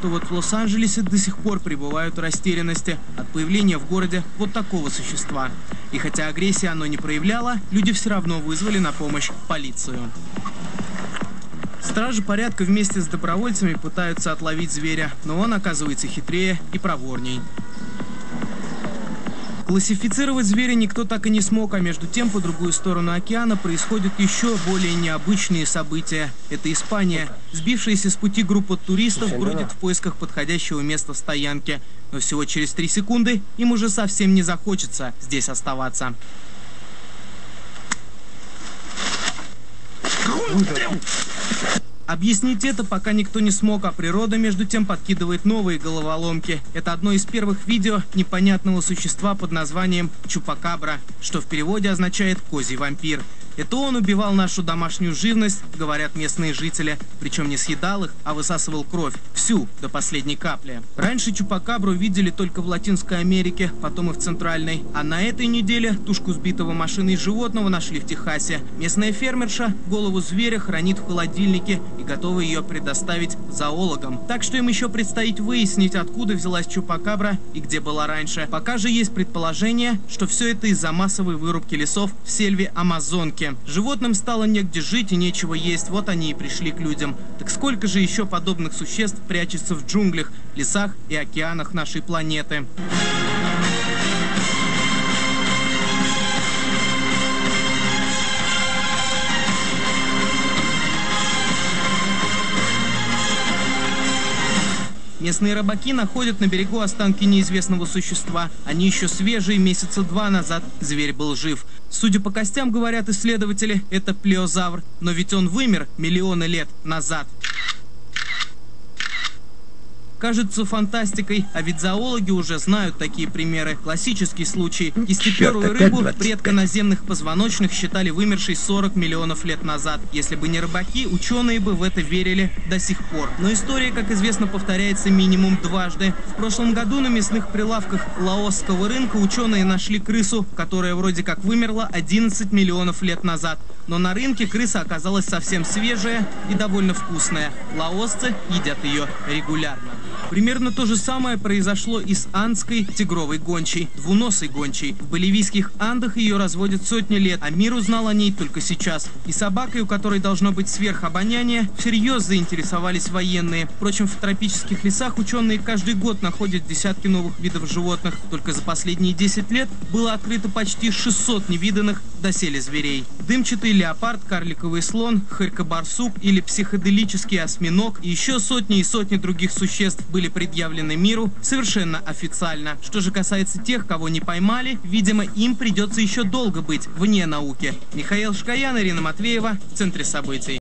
то вот в Лос-Анджелесе до сих пор пребывают в растерянности от появления в городе вот такого существа. И хотя агрессии оно не проявляло, люди все равно вызвали на помощь полицию. Стражи порядка вместе с добровольцами пытаются отловить зверя, но он оказывается хитрее и проворней. Классифицировать зверя никто так и не смог, а между тем по другую сторону океана происходят еще более необычные события. Это Испания. Сбившаяся с пути группа туристов бродит в поисках подходящего места стоянки. Но всего через три секунды им уже совсем не захочется здесь оставаться. Объяснить это пока никто не смог, а природа между тем подкидывает новые головоломки. Это одно из первых видео непонятного существа под названием Чупакабра, что в переводе означает «козий вампир». Это он убивал нашу домашнюю живность, говорят местные жители. Причем не съедал их, а высасывал кровь. Всю, до последней капли. Раньше Чупакабру видели только в Латинской Америке, потом и в Центральной. А на этой неделе тушку сбитого машиной животного нашли в Техасе. Местная фермерша голову зверя хранит в холодильнике и готова ее предоставить зоологам. Так что им еще предстоит выяснить, откуда взялась Чупакабра и где была раньше. Пока же есть предположение, что все это из-за массовой вырубки лесов в сельве Амазонки. Животным стало негде жить и нечего есть, вот они и пришли к людям. Так сколько же еще подобных существ прячется в джунглях, лесах и океанах нашей планеты? Местные рыбаки находят на берегу останки неизвестного существа. Они еще свежие, месяца два назад зверь был жив. Судя по костям, говорят исследователи, это плеозавр. Но ведь он вымер миллионы лет назад кажется фантастикой, а ведь зоологи уже знают такие примеры. Классический случай. Кистеперую рыбу, предка наземных позвоночных, считали вымершей 40 миллионов лет назад. Если бы не рыбаки, ученые бы в это верили до сих пор. Но история, как известно, повторяется минимум дважды. В прошлом году на мясных прилавках лаосского рынка ученые нашли крысу, которая вроде как вымерла 11 миллионов лет назад. Но на рынке крыса оказалась совсем свежая и довольно вкусная. Лаосцы едят ее регулярно. Примерно то же самое произошло и с андской тигровой гончей, двуносой гончей. В боливийских Андах ее разводят сотни лет, а мир узнал о ней только сейчас. И собакой, у которой должно быть сверхобоняние, всерьез заинтересовались военные. Впрочем, в тропических лесах ученые каждый год находят десятки новых видов животных. Только за последние 10 лет было открыто почти 600 невиданных доселе зверей. Дымчатый леопард, карликовый слон, хорька-барсук или психоделический осьминог и еще сотни и сотни других существ были предъявлены миру совершенно официально. Что же касается тех, кого не поймали, видимо, им придется еще долго быть вне науки. Михаил Шкаян, Ирина Матвеева, в центре событий.